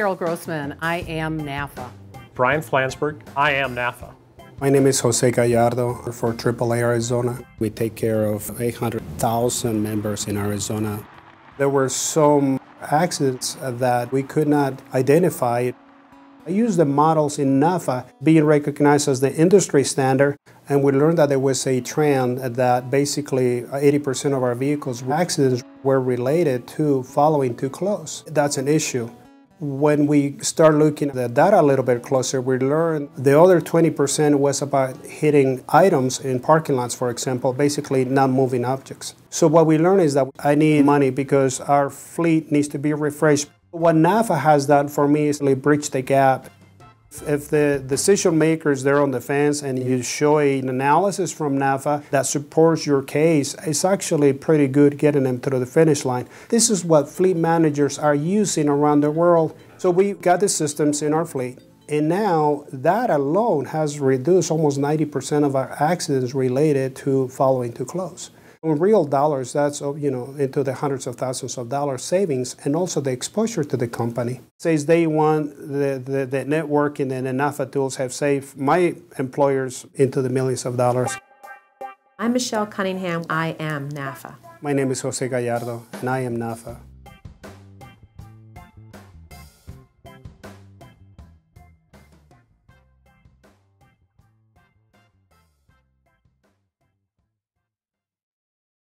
Cheryl Grossman. I am NAFA. Brian Flansburgh. I am NAFA. My name is Jose Gallardo for AAA Arizona. We take care of 800,000 members in Arizona. There were some accidents that we could not identify. I used the models in NAFA being recognized as the industry standard, and we learned that there was a trend that basically 80% of our vehicles accidents were related to following too close. That's an issue. When we start looking at the data a little bit closer, we learned the other 20% was about hitting items in parking lots, for example, basically not moving objects. So what we learned is that I need money because our fleet needs to be refreshed. What NAFA has done for me is really bridge the gap if the decision makers there on the fence and you show an analysis from NAFA that supports your case, it's actually pretty good getting them to the finish line. This is what fleet managers are using around the world. So we got the systems in our fleet. And now that alone has reduced almost 90% of our accidents related to following too close. In real dollars, that's uh, you know into the hundreds of thousands of dollars savings, and also the exposure to the company. Says day one, the, the, the networking and the NAFA tools have saved my employers into the millions of dollars. I'm Michelle Cunningham. I am NAFA. My name is Jose Gallardo, and I am NAFA.